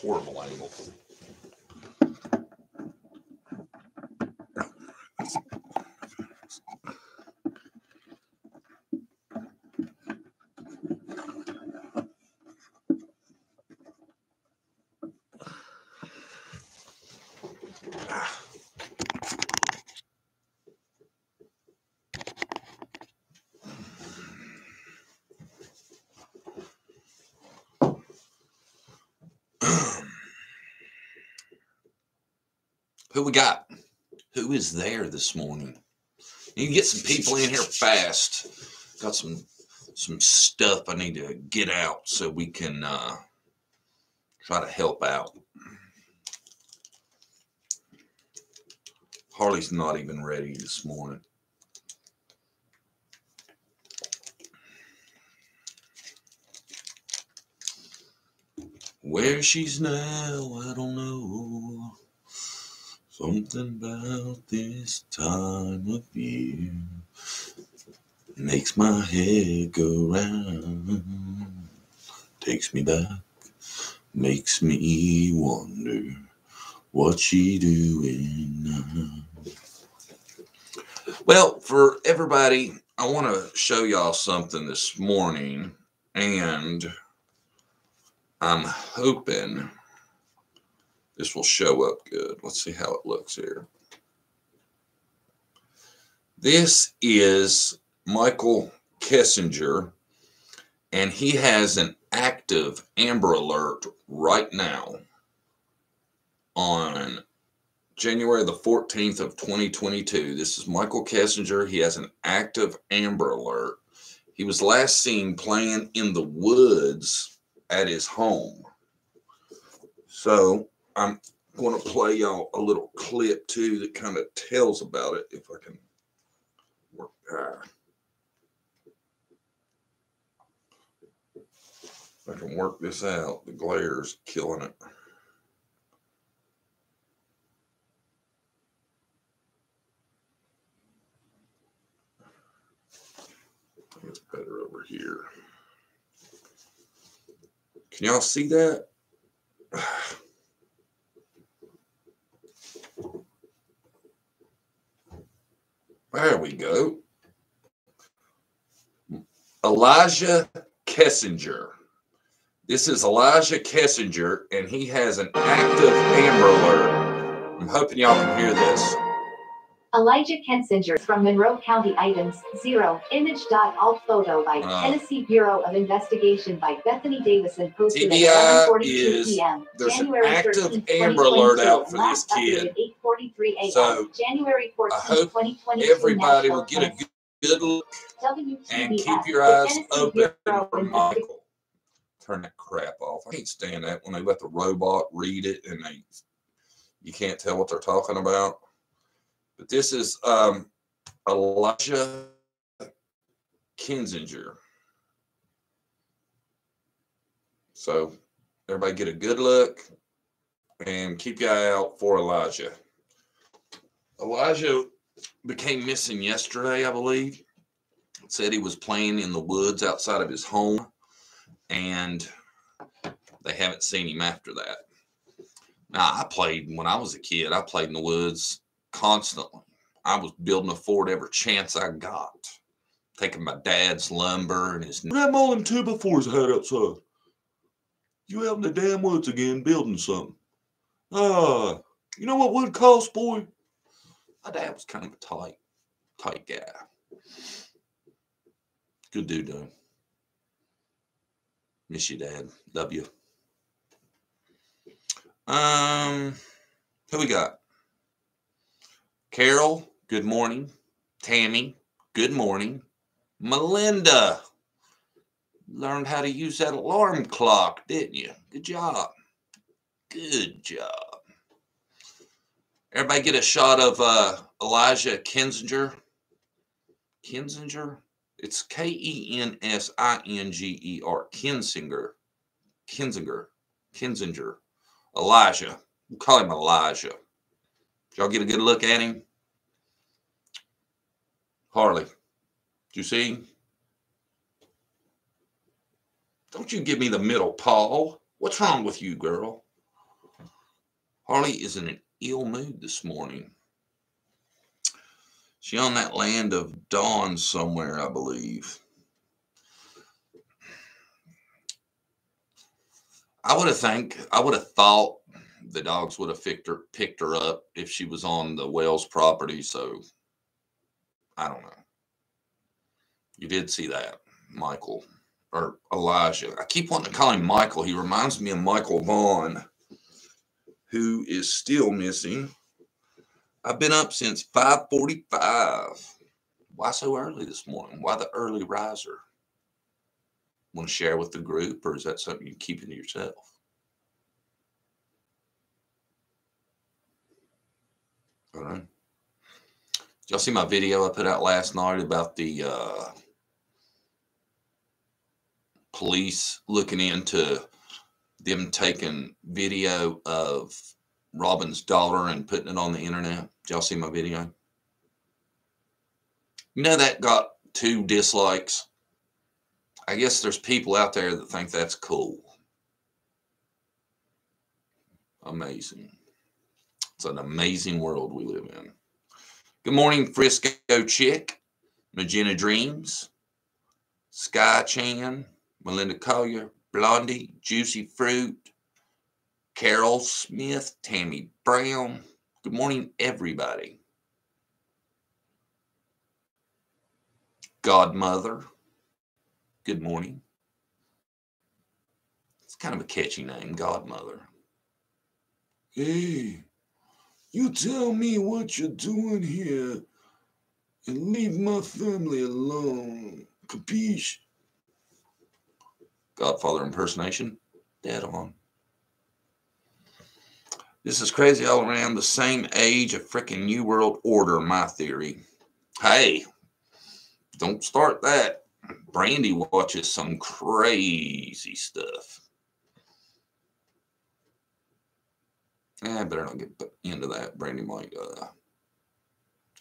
horrible angle. Who we got? Who is there this morning? You can get some people in here fast. Got some some stuff I need to get out so we can uh, try to help out. Harley's not even ready this morning. Where she's now, I don't know. Something about this time of year. Makes my head go round, takes me back, makes me wonder what she doing now. Well, for everybody, I want to show y'all something this morning, and I'm hoping this will show up good. Let's see how it looks here. This is Michael Kessinger, and he has an active Amber Alert right now on January the 14th of 2022. This is Michael Kessinger. He has an active Amber Alert. He was last seen playing in the woods at his home. So I'm going to play y'all a little clip too that kind of tells about it if I can work if I can work this out. The glare's killing it. It's better over here. Can y'all see that? There we go. Elijah Kessinger. This is Elijah Kessinger, and he has an active Amber Alert. I'm hoping y'all can hear this. Elijah Kensinger from Monroe County items zero image dot alt photo by. Tennessee Bureau of Investigation by Bethany Davison posted TBI at 11:42 is p.m. there's an active 13th, Amber Alert out for this kid. updated 8:43 a.m. So, January 14th, hope 2022. Everybody will get a good, good look and keep your eyes open for Michael. Turn that crap off. I can't stand that when they let the robot read it and they you can't tell what they're talking about. But this is um, Elijah Kinzinger. So everybody get a good look and keep your eye out for Elijah. Elijah became missing yesterday, I believe. Said he was playing in the woods outside of his home, and they haven't seen him after that. Now, I played when I was a kid, I played in the woods constantly. I was building a fort every chance I got, taking my dad's lumber and his. Grab all them two by fours I had outside. You out in the damn woods again building something. Ah, you know what wood costs, boy? My dad was kind of a tight, tight guy. Good dude, though. Miss you, Dad. Love you. Um, who we got? Carol, good morning. Tammy, good morning. Melinda, learned how to use that alarm clock, didn't you? Good job. Good job. Everybody get a shot of uh, Elijah Kinsinger. Kinsinger? It's K E N S I N G E R. Kinsinger. Kinsinger. Kinsinger. Elijah. We'll call him Elijah. Y'all get a good look at him? Harley. Did you see? Don't you give me the middle, Paul. What's wrong with you, girl? Harley is in an ill mood this morning. She on that land of dawn somewhere, I believe. I would have think I would have thought the dogs would have picked her picked her up if she was on the Wells property. So I don't know. You did see that, Michael or Elijah. I keep wanting to call him Michael. He reminds me of Michael Vaughn, who is still missing. I've been up since 5:45. Why so early this morning? Why the early riser? Want to share with the group, or is that something you keep to yourself? Right. Did y'all see my video I put out last night about the uh, police looking into them taking video of Robin's daughter and putting it on the internet? Did y'all see my video? You know that got two dislikes. I guess there's people out there that think that's cool. Amazing. It's an amazing world we live in. Good morning, Frisco Chick, Magenta Dreams, Sky Chan, Melinda Collier, Blondie, Juicy Fruit, Carol Smith, Tammy Brown. Good morning, everybody. Godmother. Good morning. It's kind of a catchy name, Godmother. Hey, you tell me what you're doing here and leave my family alone. Capiche? Godfather impersonation, dead on. This is crazy all around the same age of freaking New World Order, my theory. Hey, don't start that. Brandy watches some crazy stuff. I better not get into that. Brandy might uh,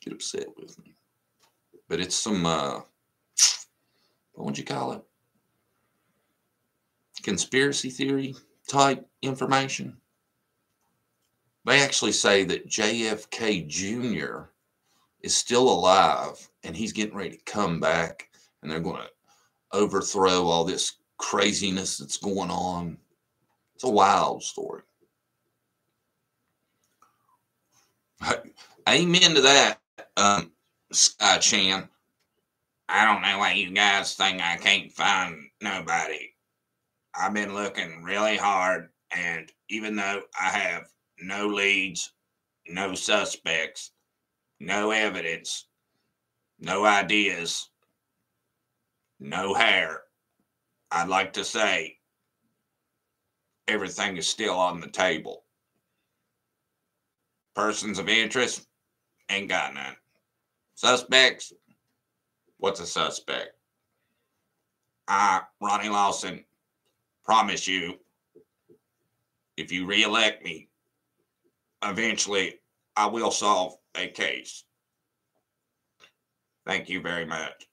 get upset with me. But it's some, uh, what would you call it? Conspiracy theory type information. They actually say that JFK Jr. is still alive and he's getting ready to come back and they're going to overthrow all this craziness that's going on. It's a wild story. Amen to that, um, Sky Chan. I don't know why you guys think I can't find nobody. I've been looking really hard, and even though I have no leads, no suspects, no evidence, no ideas, no hair, I'd like to say everything is still on the table. Persons of interest ain't got none. Suspects, what's a suspect? I, Ronnie Lawson, promise you, if you reelect me, eventually I will solve a case. Thank you very much.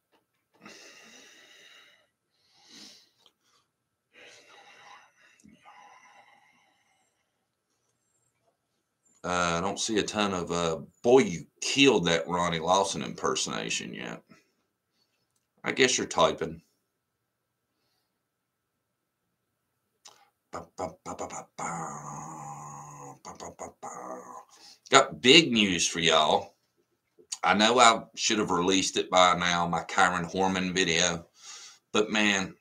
Uh, I don't see a ton of uh, boy, you killed that Ronnie Lawson impersonation yet. I guess you're typing. Got big news for y'all. I know I should have released it by now, my Kyron Horman video, but man,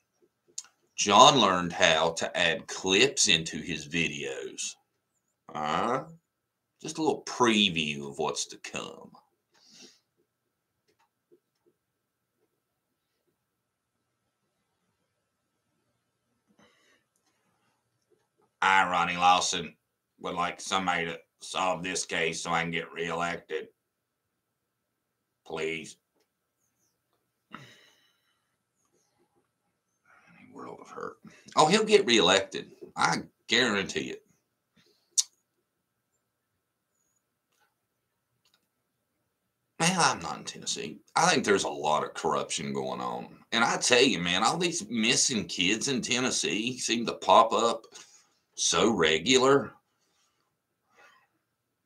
John learned how to add clips into his videos. Uh, just a little preview of what's to come. I, Ronnie Lawson, would like somebody to solve this case so I can get reelected. Please. World of hurt. Oh, he'll get reelected. I guarantee it. I'm not in Tennessee. I think there's a lot of corruption going on. And I tell you, man, all these missing kids in Tennessee seem to pop up so regular.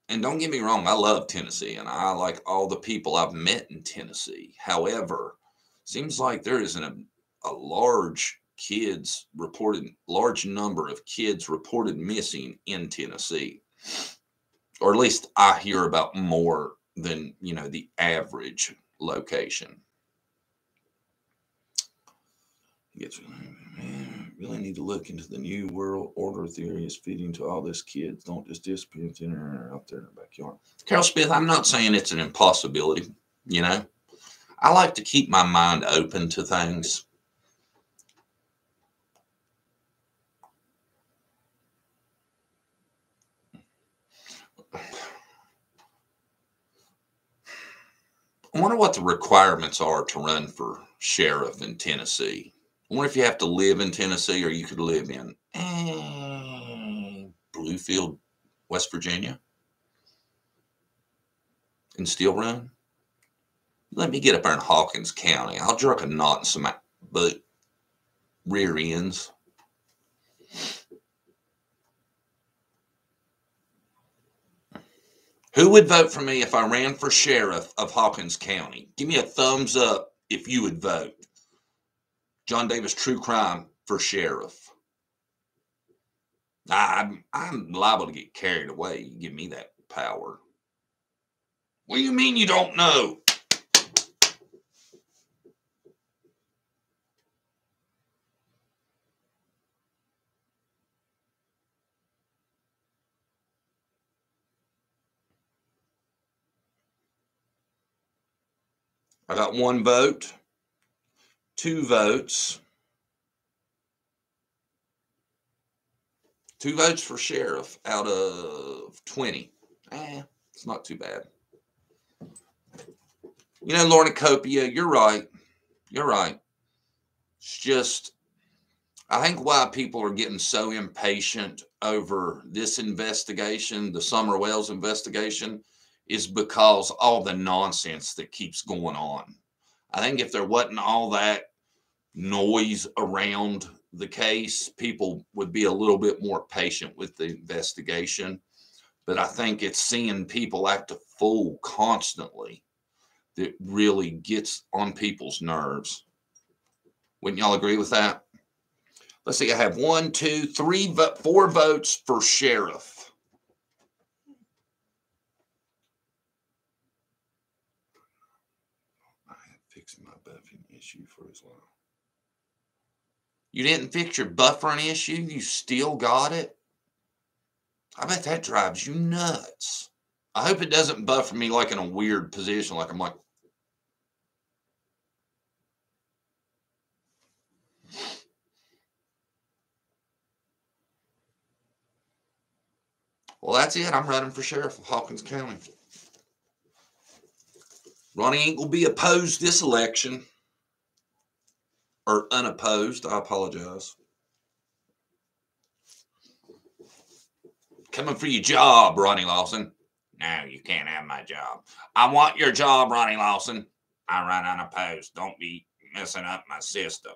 and don't get me wrong, I love Tennessee and I like all the people I've met in Tennessee. However, seems like there isn't a, a large kids reported large number of kids reported missing in Tennessee. Or at least I hear about more than, you know, the average location. Gets really need to look into the new world order theory is feeding to all this kids. Don't just disappear out there in the backyard. Carol Smith, I'm not saying it's an impossibility, you know. I like to keep my mind open to things. I wonder what the requirements are to run for sheriff in Tennessee. I wonder if you have to live in Tennessee or you could live in eh, Bluefield, West Virginia, and still run. Let me get up there in Hawkins County. I'll jerk a knot in some but rear ends. Who would vote for me if I ran for sheriff of Hawkins County? Give me a thumbs up if you would vote. John Davis True Crime for sheriff. I'm I'm liable to get carried away. You give me that power. What do you mean you don't know? I got one vote two votes. Two votes for sheriff out of 20. Eh, it's not too bad. You know, Lorna Copia, you're right. You're right. It's just, I think why people are getting so impatient over this investigation, the Summer Wells investigation, is because all the nonsense that keeps going on. I think if there wasn't all that noise around the case, people would be a little bit more patient with the investigation. But I think it's seeing people act a fool constantly that really gets on people's nerves. Wouldn't y'all agree with that? Let's see, I have one, two, three, four votes for sheriff. I fixed my buffing issue for long. You didn't fix your buffering issue. You still got it. I bet that drives you nuts. I hope it doesn't buffer me like in a weird position, like I'm like. Well, that's it. I'm running for sheriff of Hawkins County. Ronnie ain't gonna be opposed this election or unopposed. I apologize. Coming for your job, Ronnie Lawson. No, you can't have my job. I want your job, Ronnie Lawson. I run unopposed. Don't be messing up my system.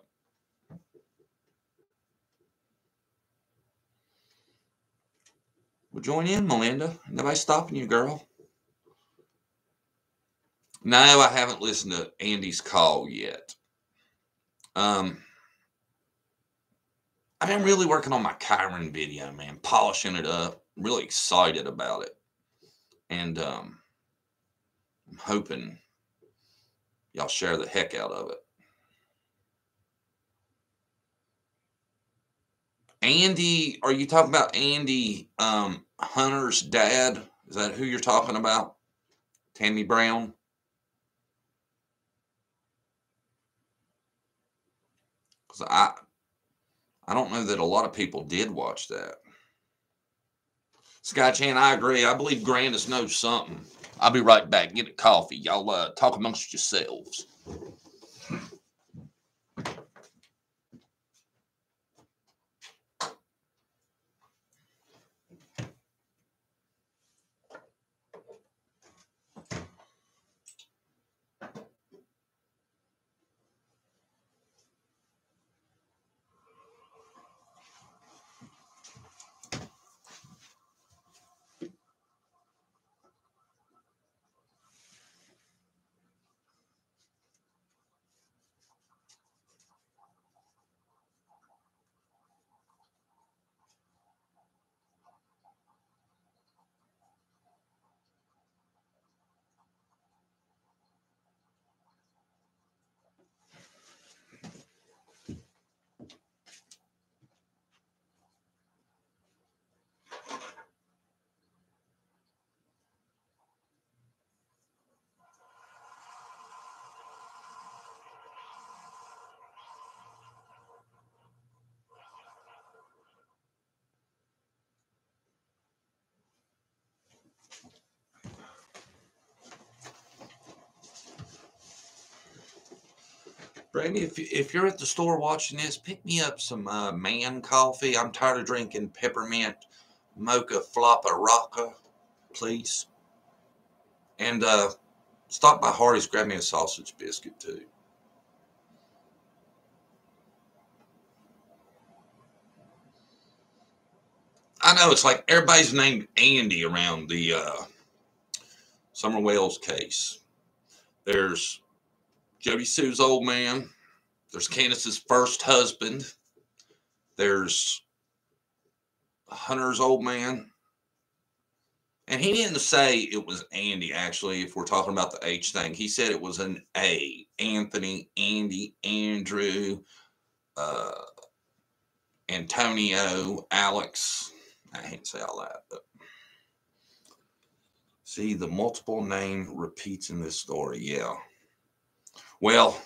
Well, join in, Melinda. Nobody stopping you, girl. No, I haven't listened to Andy's call yet. Um, I've been really working on my Kyron video, man, polishing it up. Really excited about it. And um, I'm hoping y'all share the heck out of it. Andy, are you talking about Andy um, Hunter's dad? Is that who you're talking about? Tammy Brown? Because I I don't know that a lot of people did watch that. Sky Chan, I agree. I believe Grandis knows something. I'll be right back. Get a coffee. Y'all uh, talk amongst yourselves. Brandy, if if you're at the store watching this, pick me up some uh, man coffee. I'm tired of drinking peppermint mocha floppa rocka, please. And uh, stop by Hardee's, grab me a sausage biscuit too. I know it's like everybody's named Andy around the uh, Summer Wells case. There's Jody Sue's old man. There's Candace's first husband. There's Hunter's old man. And he didn't say it was Andy, actually, if we're talking about the H thing. He said it was an A. Anthony, Andy, Andrew, uh, Antonio, Alex. I hate to say all that, but see the multiple name repeats in this story. Yeah. Well,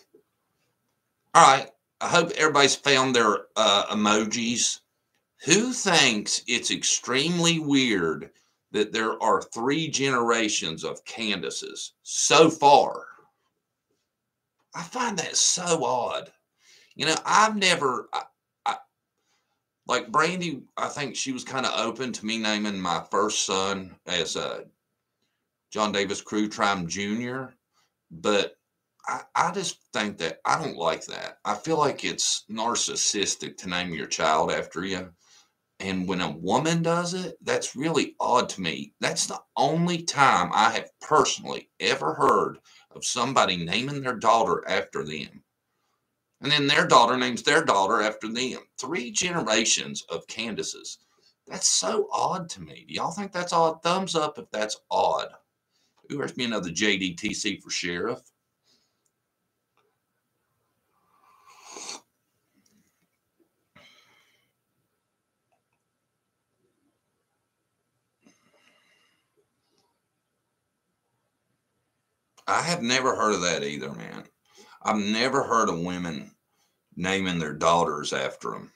all right. I hope everybody's found their uh, emojis. Who thinks it's extremely weird that there are three generations of Candaces so far? I find that so odd. You know, I've never, I, I, like Brandy, I think she was kind of open to me naming my first son as uh, John Davis Crew Trim Jr. But I, I just think that I don't like that. I feel like it's narcissistic to name your child after you. And when a woman does it, that's really odd to me. That's the only time I have personally ever heard of somebody naming their daughter after them. And then their daughter names their daughter after them. Three generations of Candaces. That's so odd to me. Do y'all think that's odd? Thumbs up if that's odd. Who where's me another JDTC for sheriff? I have never heard of that either, man. I've never heard of women naming their daughters after them.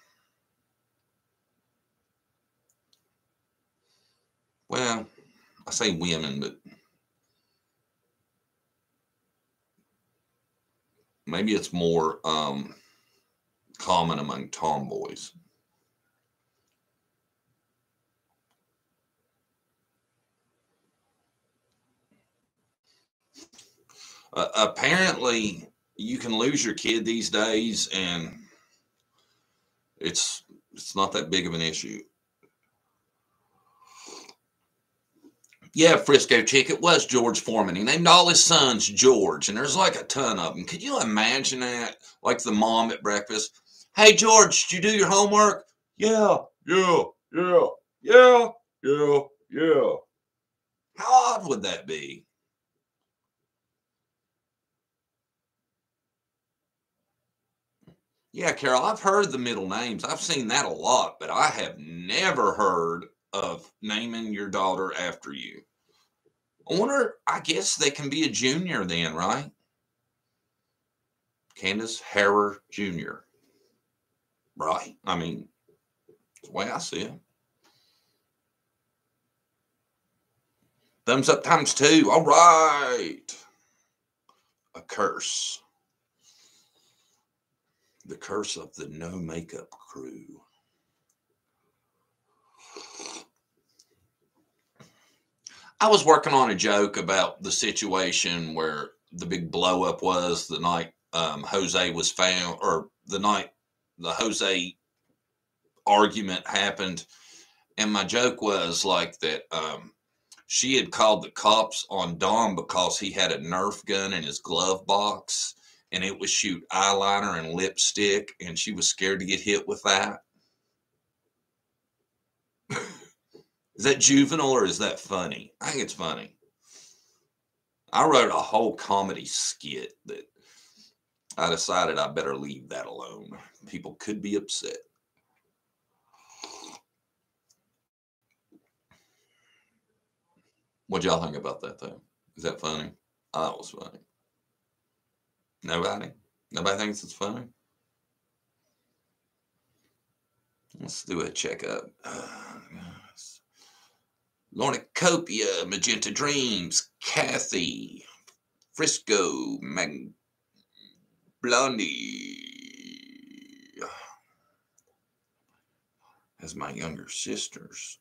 Well, I say women, but maybe it's more um, common among tomboys. Uh, apparently you can lose your kid these days and it's it's not that big of an issue. Yeah frisco chick it was george foreman. He named all his sons george and there's like a ton of them could you imagine that? Like the mom at breakfast hey george did you do your homework? Yeah yeah yeah yeah yeah yeah. How odd would that be Yeah, Carol, I've heard the middle names. I've seen that a lot, but I have never heard of naming your daughter after you. I wonder, I guess they can be a junior then, right? Candace Harrer Jr. Right? I mean, that's the way I see it. Thumbs up times two. All right. A curse. The Curse of the No Makeup Crew. I was working on a joke about the situation where the big blow up was the night um, Jose was found, or the night the Jose argument happened. And my joke was like that um, she had called the cops on Don because he had a Nerf gun in his glove box and it would shoot eyeliner and lipstick, and she was scared to get hit with that. is that juvenile or is that funny? I think it's funny. I wrote a whole comedy skit that I decided I better leave that alone. People could be upset. What y'all think about that though? Is that funny? Oh, I thought it was funny. Nobody? Nobody thinks it's funny? Let's do a checkup. Uh, Lornicopia, Magenta Dreams, Kathy, Frisco, Mag- Blondie has my younger sister's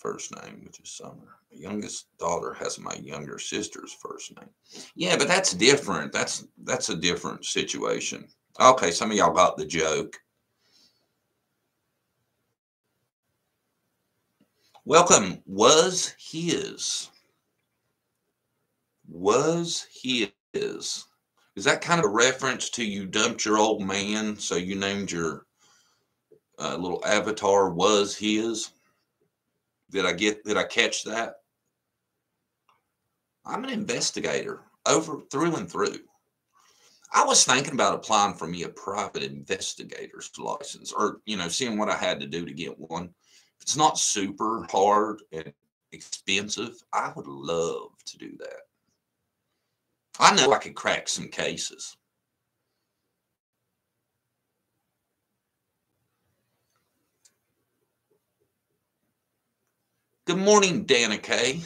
first name, which is Summer. My youngest daughter has my younger sister's first name. Yeah, but that's different. That's that's a different situation. Okay, some of y'all got the joke. Welcome. Was his. Was his. Is that kind of a reference to you dumped your old man, so you named your uh, little avatar was his? Did I get? Did I catch that? I'm an investigator over through and through. I was thinking about applying for me a private investigator's license, or you know, seeing what I had to do to get one. If it's not super hard and expensive, I would love to do that. I know I could crack some cases. Good morning, Dana Kay.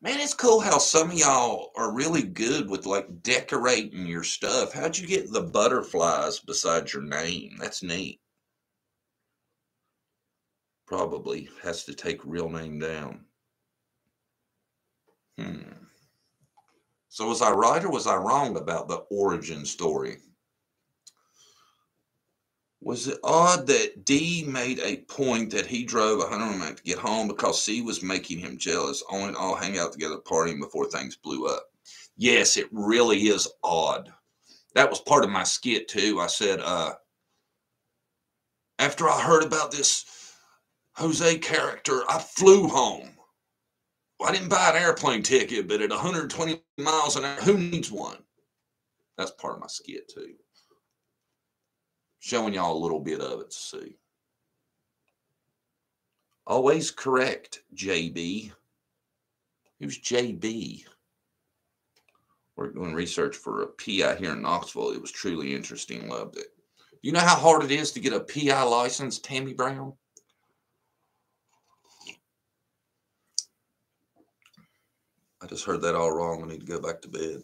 Man, it's cool how some of y'all are really good with like decorating your stuff. How'd you get the butterflies beside your name? That's neat. Probably has to take real name down. Hmm. So was I right or was I wrong about the origin story? Was it odd that D made a point that he drove 100 miles to get home because C was making him jealous, only all hang out together partying before things blew up? Yes, it really is odd. That was part of my skit too. I said, uh, after I heard about this Jose character, I flew home. I didn't buy an airplane ticket, but at 120 miles an hour, who needs one? That's part of my skit too showing y'all a little bit of it to see. Always correct, JB. Who's JB? We're doing research for a PI here in Knoxville. It was truly interesting. Loved it. You know how hard it is to get a PI license, Tammy Brown? I just heard that all wrong. I need to go back to bed.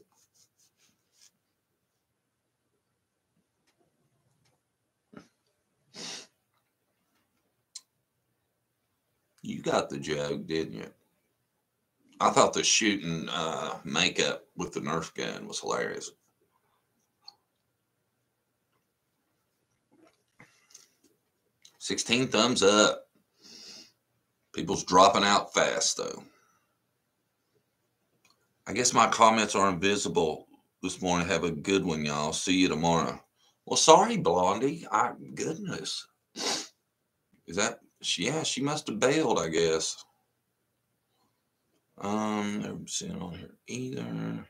You got the joke, didn't you? I thought the shooting uh, makeup with the Nerf gun was hilarious. Sixteen thumbs up. People's dropping out fast though. I guess my comments are invisible this morning. Have a good one, y'all. See you tomorrow. Well, sorry, Blondie. I goodness. Is that she, yeah, she must have bailed, I guess. Um, never seen on here either.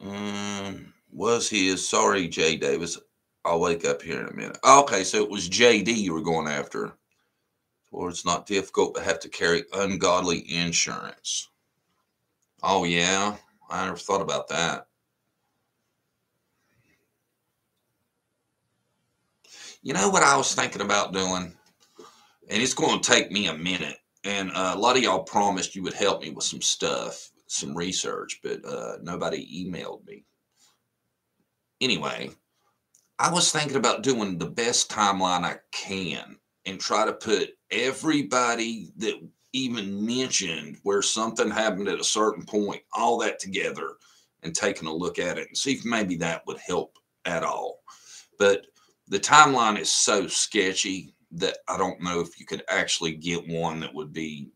Um, was he as sorry, Jay Davis? I'll wake up here in a minute. Okay, so it was JD you were going after. Or it's not difficult but have to carry ungodly insurance. Oh yeah, I never thought about that. You know what I was thinking about doing? And it's going to take me a minute. And uh, a lot of y'all promised you would help me with some stuff, some research, but uh, nobody emailed me. Anyway, I was thinking about doing the best timeline I can and try to put everybody that even mentioned where something happened at a certain point, all that together and taking a look at it and see if maybe that would help at all. But the timeline is so sketchy that I don't know if you could actually get one that would be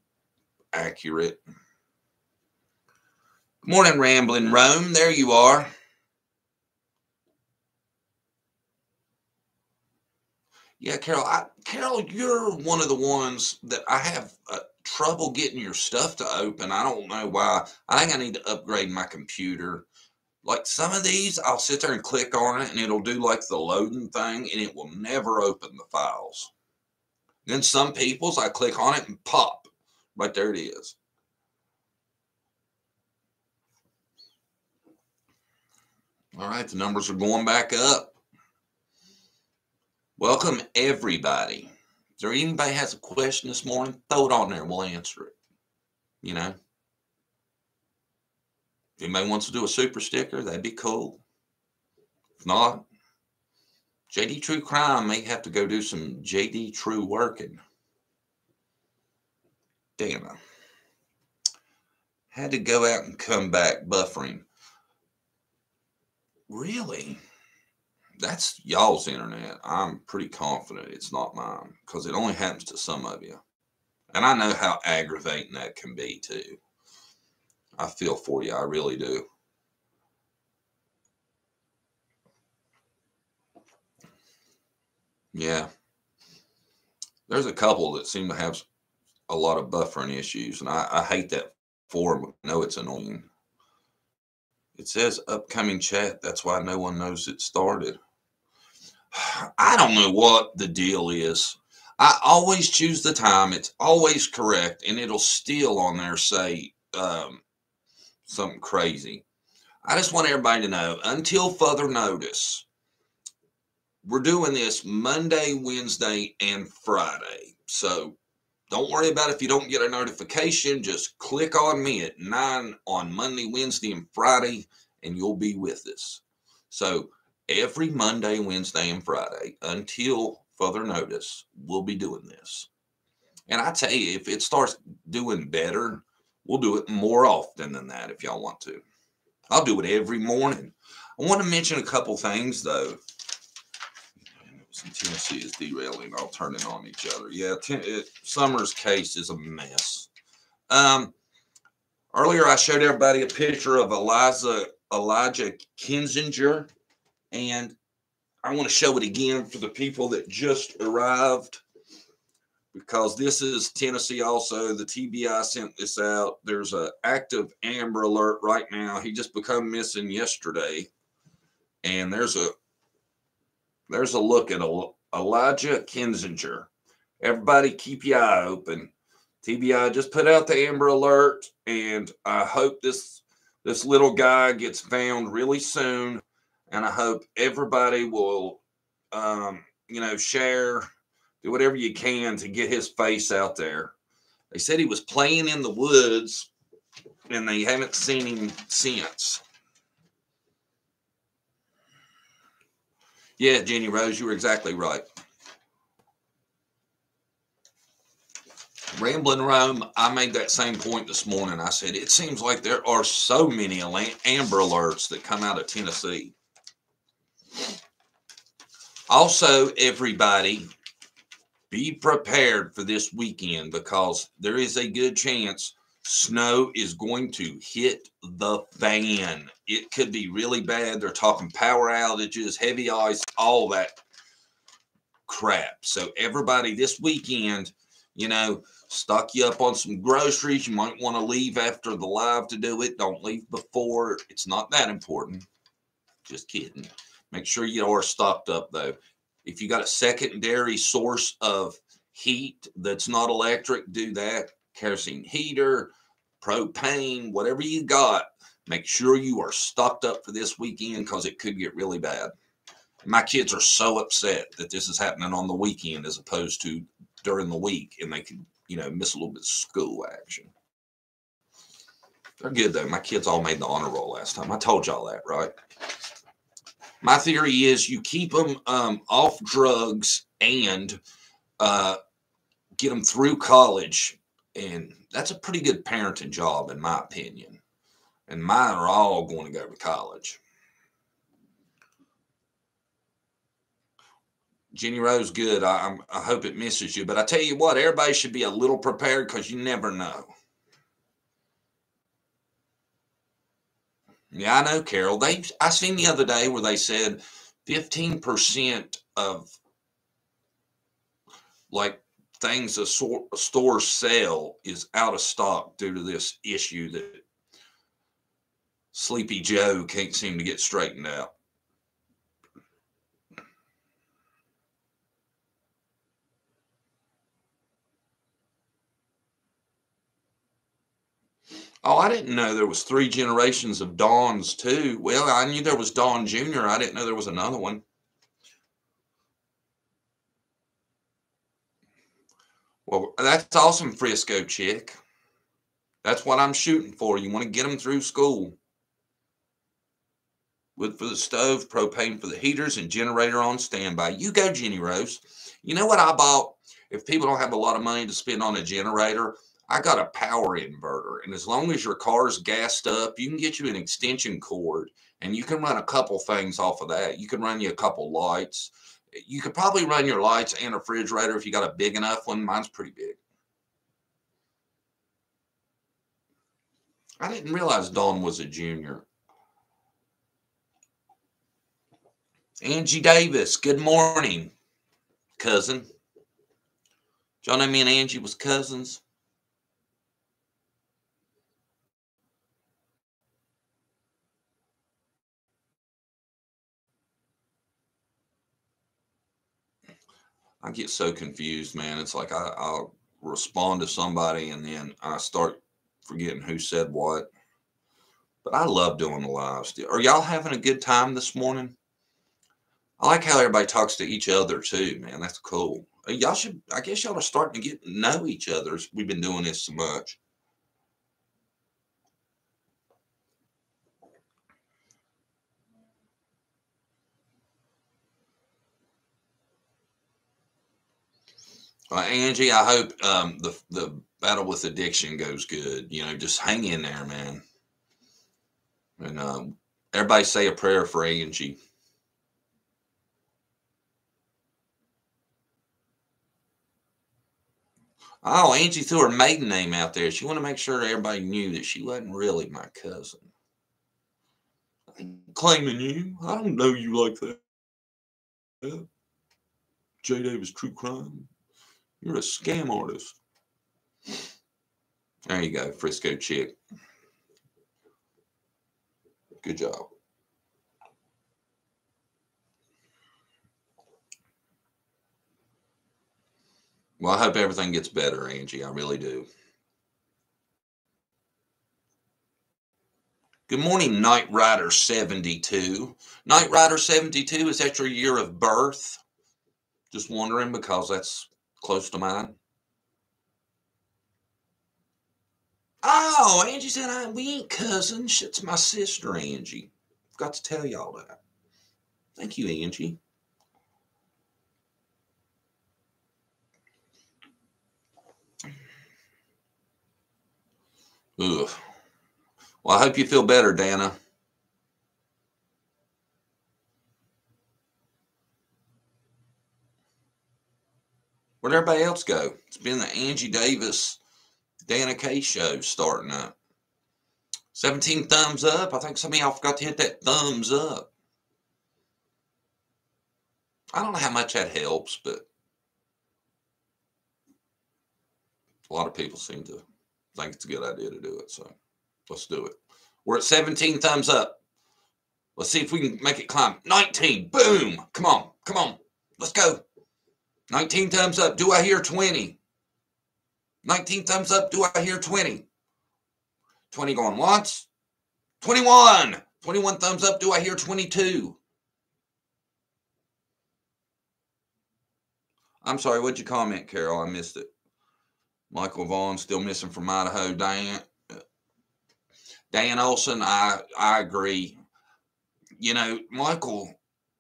accurate. Morning, Rambling Rome. There you are. Yeah, Carol. I, Carol, you're one of the ones that I have uh, trouble getting your stuff to open. I don't know why. I think I need to upgrade my computer. Like some of these, I'll sit there and click on it, and it'll do like the loading thing, and it will never open the files. Then some people's, I click on it and pop. Right there it is. All right, the numbers are going back up. Welcome, everybody. If there anybody has a question this morning? Throw it on there we'll answer it. You know? If anybody wants to do a super sticker, that'd be cool. If not, JD True Crime may have to go do some JD True working. Damn. Had to go out and come back buffering. Really? That's y'all's internet. I'm pretty confident it's not mine because it only happens to some of you. And I know how aggravating that can be too. I feel for you. I really do. Yeah. There's a couple that seem to have a lot of buffering issues, and I, I hate that for them. I know it's annoying. It says upcoming chat. That's why no one knows it started. I don't know what the deal is. I always choose the time. It's always correct, and it'll still on there say um, something crazy. I just want everybody to know until further notice, we're doing this Monday, Wednesday, and Friday. So don't worry about if you don't get a notification. Just click on me at 9 on Monday, Wednesday, and Friday, and you'll be with us. So every Monday, Wednesday, and Friday until further notice, we'll be doing this. And I tell you, if it starts doing better, we'll do it more often than that if y'all want to. I'll do it every morning. I want to mention a couple things though. Tennessee is derailing, all turning on each other. Yeah, it, Summer's case is a mess. Um, earlier, I showed everybody a picture of Eliza Elijah Kinzinger, and I want to show it again for the people that just arrived because this is Tennessee also. The TBI sent this out. There's an active Amber Alert right now. He just become missing yesterday. And there's a there's a look at Elijah Kinzinger. Everybody keep your eye open. TBI just put out the Amber Alert, and I hope this this little guy gets found really soon. And I hope everybody will, um, you know, share, do whatever you can to get his face out there. They said he was playing in the woods, and they haven't seen him since. Yeah, Jenny Rose, you were exactly right. Rambling Rome, I made that same point this morning. I said, it seems like there are so many Amber Alerts that come out of Tennessee. Also, everybody, be prepared for this weekend because there is a good chance snow is going to hit the fan. It could be really bad. They're talking power outages, heavy ice, all that crap. So, everybody, this weekend, you know, stock you up on some groceries. You might want to leave after the live to do it. Don't leave before. It's not that important. Just kidding. Make sure you are stocked up, though. If you got a secondary source of heat that's not electric, do that kerosene heater, propane, whatever you got, make sure you are stocked up for this weekend because it could get really bad. My kids are so upset that this is happening on the weekend as opposed to during the week, and they could, you know, miss a little bit of school action. They're good though. My kids all made the honor roll last time. I told y'all that, right? My theory is you keep them um, off drugs and uh, get them through college and that's a pretty good parenting job, in my opinion. And mine are all going to go to college. Jenny Rose, good. I, I hope it misses you. But I tell you what, everybody should be a little prepared because you never know. Yeah, I know, Carol. They I seen the other day where they said 15% of like things a, store, a store sell is out of stock due to this issue that Sleepy Joe can't seem to get straightened out. Oh, I didn't know there was three generations of Dons too. Well, I knew there was Don Jr. I didn't know there was another one. Well, that's awesome, Frisco chick. That's what I'm shooting for. You want to get them through school. Wood for the stove, propane for the heaters, and generator on standby. You go, Jenny Rose. You know what I bought? If people don't have a lot of money to spend on a generator, I got a power inverter. And as long as your car's gassed up, you can get you an extension cord and you can run a couple things off of that. You can run you a couple lights. You could probably run your lights and a refrigerator if you got a big enough one. Mine's pretty big. I didn't realize Don was a junior. Angie Davis, good morning, cousin. Know me and Angie was cousins? I get so confused, man. It's like I, I'll respond to somebody and then I start forgetting who said what. But I love doing the lives. Are y'all having a good time this morning? I like how everybody talks to each other too, man. That's cool. Y'all should, I guess, y'all are starting to get know each other. We've been doing this so much. Angie, I hope um, the the battle with addiction goes good. You know, just hang in there, man. And um, everybody say a prayer for Angie. Oh, Angie threw her maiden name out there. She wanted to make sure everybody knew that she wasn't really my cousin. I ain't claiming you. I don't know you like that. J. Davis True Crime. You're a scam artist. There you go, Frisco chick. Good job. Well, I hope everything gets better, Angie. I really do. Good morning, Night Rider 72. Night Rider 72, is that your year of birth? Just wondering because that's close to mine. Oh, Angie said I, we ain't cousins. It's my sister, Angie. Got to tell y'all that. Thank you, Angie. Ugh. Well, I hope you feel better, Dana. Where'd everybody else go? It's been the Angie Davis, Dana K show starting up. 17 thumbs up. I think some of y'all forgot to hit that thumbs up. I don't know how much that helps, but a lot of people seem to think it's a good idea to do it. So let's do it. We're at 17 thumbs up. Let's see if we can make it climb. 19. Boom. Come on. Come on. Let's go. 19 thumbs up. Do I hear 20? 19 thumbs up. Do I hear 20? 20 going once. 21. 21 thumbs up. Do I hear 22? I'm sorry. What'd you comment, Carol? I missed it. Michael Vaughn still missing from Idaho. Dan, Dan Olson, I I agree. You know, Michael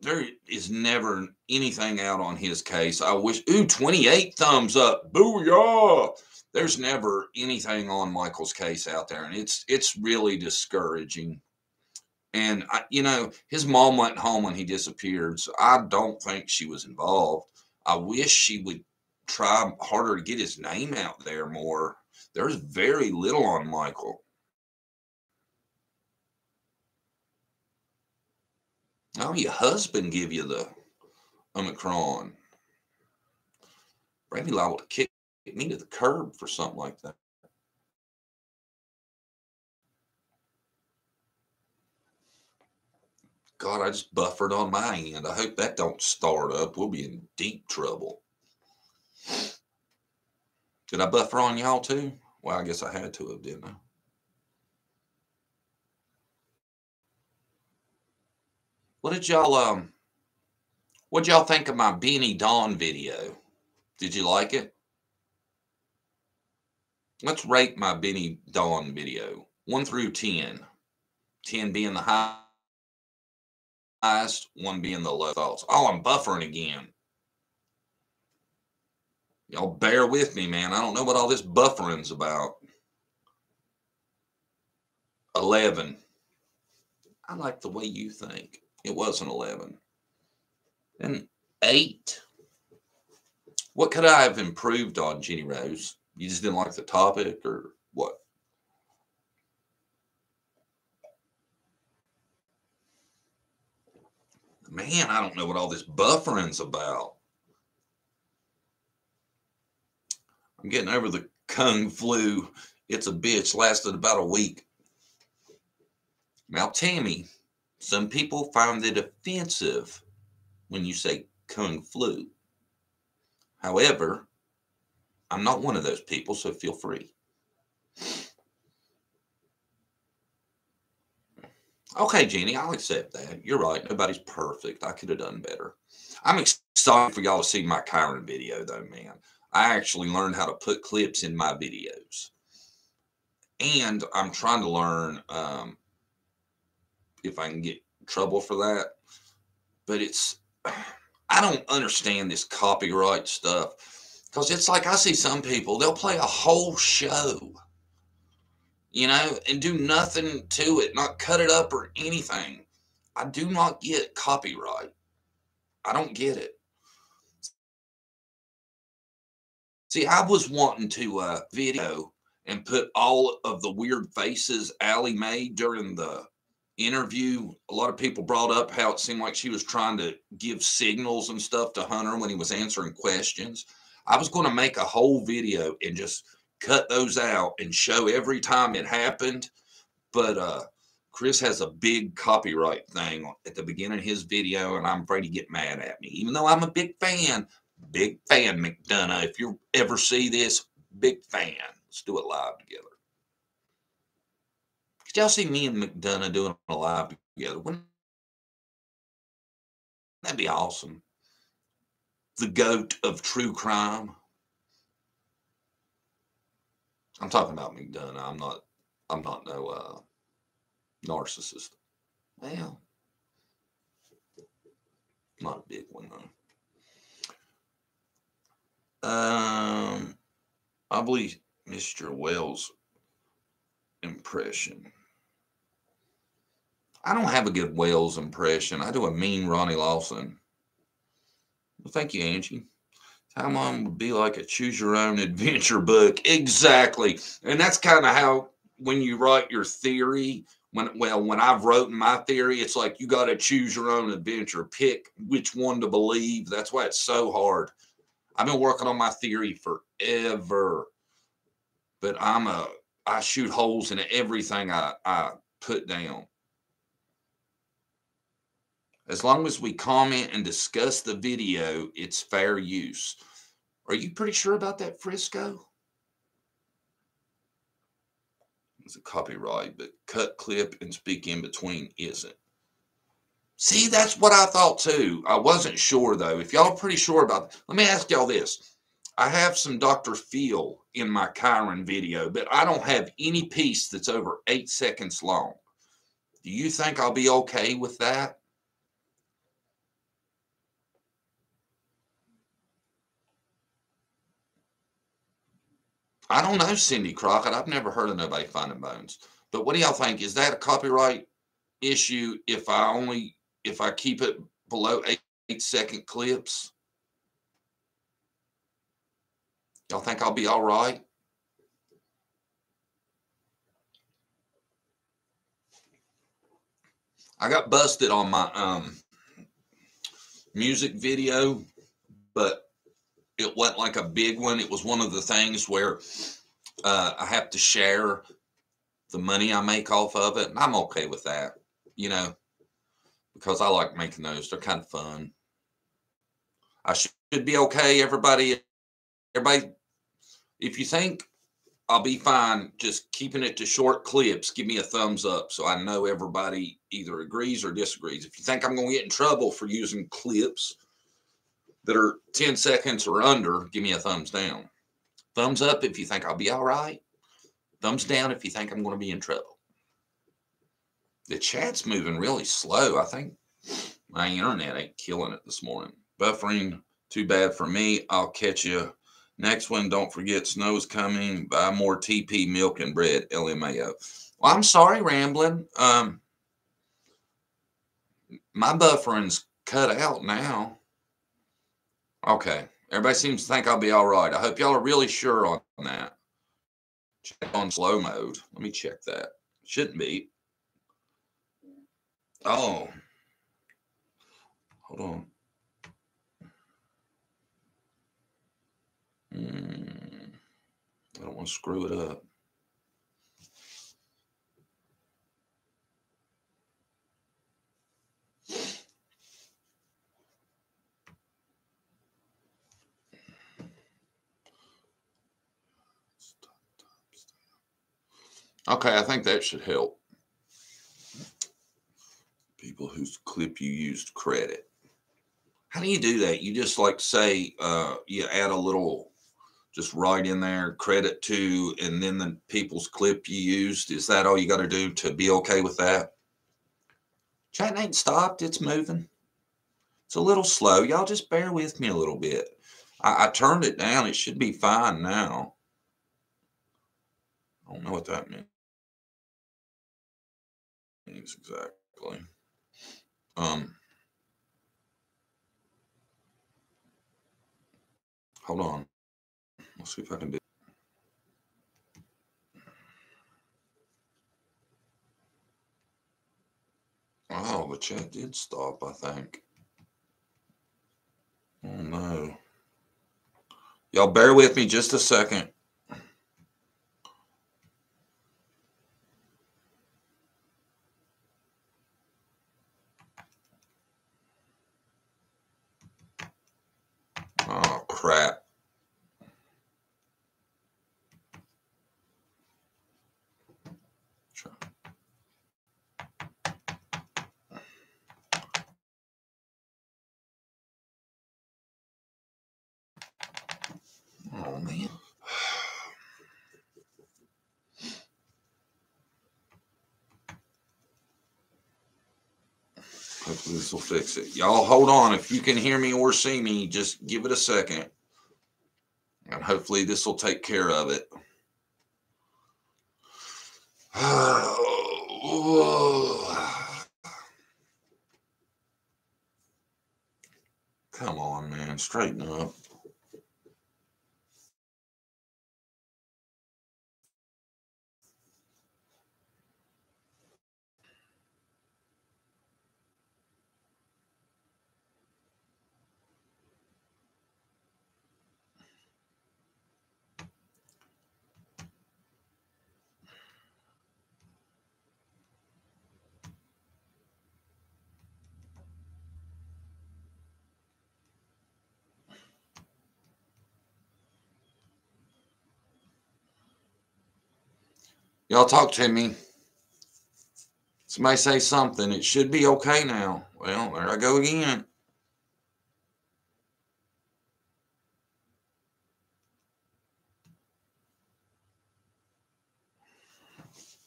there is never anything out on his case. I wish, ooh, 28 thumbs up. Booyah. There's never anything on Michael's case out there. And it's, it's really discouraging. And, I, you know, his mom went home when he disappeared. So I don't think she was involved. I wish she would try harder to get his name out there more. There's very little on Michael. Oh, your husband give you the Omicron. Brady liable to kick me to the curb for something like that. God, I just buffered on my end. I hope that don't start up. We'll be in deep trouble. Did I buffer on y'all too? Well, I guess I had to have, didn't I? What did y'all um what y'all think of my Beanie Don video? Did you like it? Let's rate my Beanie Don video. 1 through 10. 10 being the high highest, one being the low thoughts. Oh, I'm buffering again. Y'all bear with me, man. I don't know what all this buffering's about. 11. I like the way you think. It wasn't 11. And 8. What could I have improved on, Jenny Rose? You just didn't like the topic or what? Man, I don't know what all this buffering's about. I'm getting over the kung flu. It's a bitch. Lasted about a week. Now, Tammy, some people find it offensive when you say kung flu. However, I'm not one of those people, so feel free. Okay, Jeannie, I'll accept that. You're right. Nobody's perfect. I could have done better. I'm excited for y'all to see my Kyron video, though, man. I actually learned how to put clips in my videos. And I'm trying to learn um, if I can get trouble for that. But it's, I don't understand this copyright stuff because it's like I see some people, they'll play a whole show, you know, and do nothing to it, not cut it up or anything. I do not get copyright. I don't get it. See, I was wanting to uh, video and put all of the weird faces Allie made during the interview. A lot of people brought up how it seemed like she was trying to give signals and stuff to Hunter when he was answering questions. I was going to make a whole video and just cut those out and show every time it happened. But uh, Chris has a big copyright thing at the beginning of his video, and I'm afraid to get mad at me. Even though I'm a big fan, Big fan, McDonough. If you ever see this, big fan. Let's do it live together. Could y'all see me and McDonough doing a live together? Wouldn't that'd be awesome? The goat of true crime. I'm talking about McDonough. I'm not. I'm not no uh, narcissist. Well, not a big one though. Um, I believe Mr. Wells' impression. I don't have a good Wells impression. I do a mean Ronnie Lawson. Well, thank you, Angie. Time on would be like a choose your own adventure book. Exactly. And that's kind of how when you write your theory, when well, when I've written my theory, it's like you got to choose your own adventure. Pick which one to believe. That's why it's so hard. I've been working on my theory forever, but I'm a I shoot holes in everything I, I put down. As long as we comment and discuss the video, it's fair use. Are you pretty sure about that, Frisco? It's a copyright, but cut clip and speak in between isn't. See, that's what I thought too. I wasn't sure though. If y'all are pretty sure about let me ask y'all this. I have some Dr. Phil in my Kyron video, but I don't have any piece that's over eight seconds long. Do you think I'll be okay with that? I don't know, Cindy Crockett. I've never heard of nobody finding bones. But what do y'all think? Is that a copyright issue if I only if I keep it below eight, eight second clips? Y'all think I'll be all right? I got busted on my um, music video, but it wasn't like a big one. It was one of the things where uh, I have to share the money I make off of it, and I'm okay with that. You know, because I like making those. They're kind of fun. I should be okay, everybody. Everybody, if you think I'll be fine just keeping it to short clips, give me a thumbs up so I know everybody either agrees or disagrees. If you think I'm going to get in trouble for using clips that are 10 seconds or under, give me a thumbs down. Thumbs up if you think I'll be all right. Thumbs down if you think I'm going to be in trouble the chat's moving really slow. I think My internet ain't killing it this morning. Buffering, too bad for me. I'll catch you next one. Don't forget, snow's coming. Buy more TP milk and bread. LMAO. Well, I'm sorry, rambling. Um, my buffering's cut out now. Okay. Everybody seems to think I'll be all right. I hope y'all are really sure on that. Check on slow mode. Let me check that. Shouldn't be. Oh. Hold on. Hmm. I don't want to screw it up. Okay, I think that should help. People whose clip you used credit. How do you do that? You just like say uh, you add a little, just right in there, credit to, and then the people's clip you used. Is that all you got to do to be okay with that? Chat ain't stopped. It's moving. It's a little slow. Y'all just bear with me a little bit. I, I turned it down. It should be fine now. I don't know what that means exactly. Um, hold on. Let's see if I can do. Oh, the chat did stop, I think. Oh no. Y'all bear with me just a second. Oh, crap. Oh, man. Hopefully this will fix it. Y'all hold on. If you can hear me or see me, just give it a second. And hopefully this will take care of it. Come on, man. Straighten up. Y'all talk to me. Somebody say something. It should be okay now. Well, there I go again.